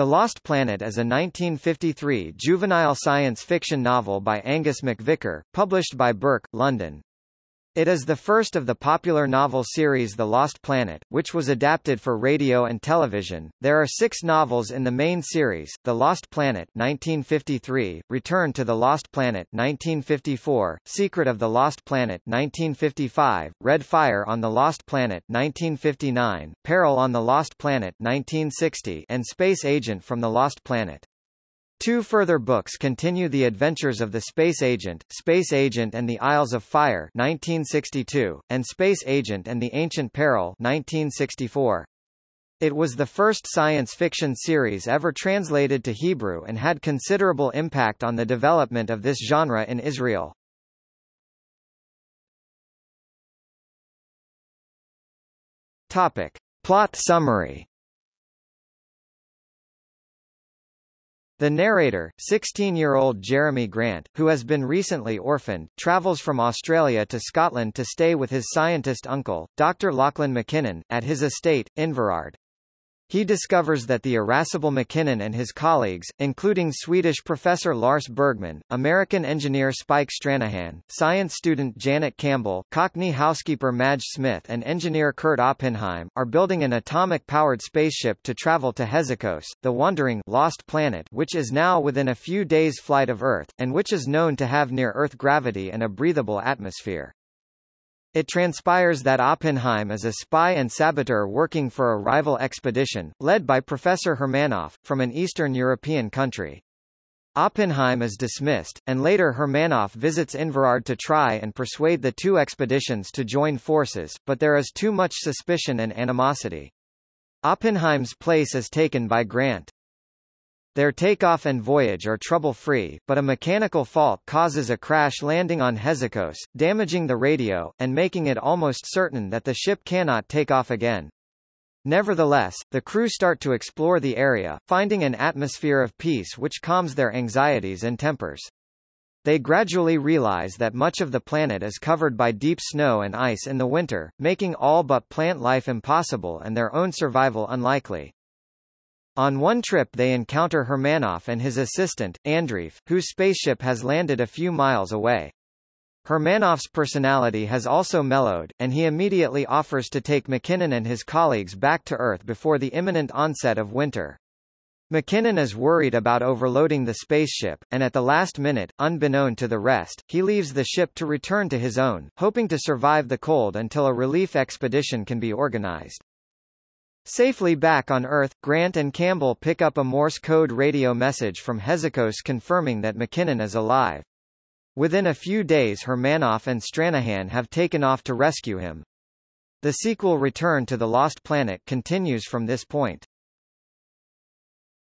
The Lost Planet is a 1953 juvenile science fiction novel by Angus MacVicar, published by Burke, London. It is the first of the popular novel series The Lost Planet, which was adapted for radio and television. There are six novels in the main series, The Lost Planet 1953, Return to the Lost Planet 1954, Secret of the Lost Planet 1955, Red Fire on the Lost Planet 1959, Peril on the Lost Planet 1960 and Space Agent from the Lost Planet. Two further books continue the adventures of the Space Agent, Space Agent and the Isles of Fire 1962, and Space Agent and the Ancient Peril 1964. It was the first science fiction series ever translated to Hebrew and had considerable impact on the development of this genre in Israel. Topic. Plot summary The narrator, 16-year-old Jeremy Grant, who has been recently orphaned, travels from Australia to Scotland to stay with his scientist uncle, Dr. Lachlan McKinnon, at his estate, Inverard. He discovers that the irascible McKinnon and his colleagues, including Swedish professor Lars Bergman, American engineer Spike Stranahan, science student Janet Campbell, Cockney housekeeper Madge Smith and engineer Kurt Oppenheim, are building an atomic-powered spaceship to travel to Hesikos, the wandering lost planet which is now within a few days' flight of Earth, and which is known to have near-Earth gravity and a breathable atmosphere. It transpires that Oppenheim is a spy and saboteur working for a rival expedition, led by Professor Hermanov, from an Eastern European country. Oppenheim is dismissed, and later Hermanov visits Inverard to try and persuade the two expeditions to join forces, but there is too much suspicion and animosity. Oppenheim's place is taken by Grant. Their takeoff and voyage are trouble-free, but a mechanical fault causes a crash landing on Hesikos, damaging the radio, and making it almost certain that the ship cannot take off again. Nevertheless, the crew start to explore the area, finding an atmosphere of peace which calms their anxieties and tempers. They gradually realize that much of the planet is covered by deep snow and ice in the winter, making all but plant life impossible and their own survival unlikely. On one trip they encounter Hermanov and his assistant, Andreev, whose spaceship has landed a few miles away. Hermanov's personality has also mellowed, and he immediately offers to take McKinnon and his colleagues back to Earth before the imminent onset of winter. McKinnon is worried about overloading the spaceship, and at the last minute, unbeknown to the rest, he leaves the ship to return to his own, hoping to survive the cold until a relief expedition can be organized. Safely back on Earth, Grant and Campbell pick up a Morse code radio message from Hesikos confirming that McKinnon is alive. Within a few days Hermanov and Stranahan have taken off to rescue him. The sequel Return to the Lost Planet continues from this point.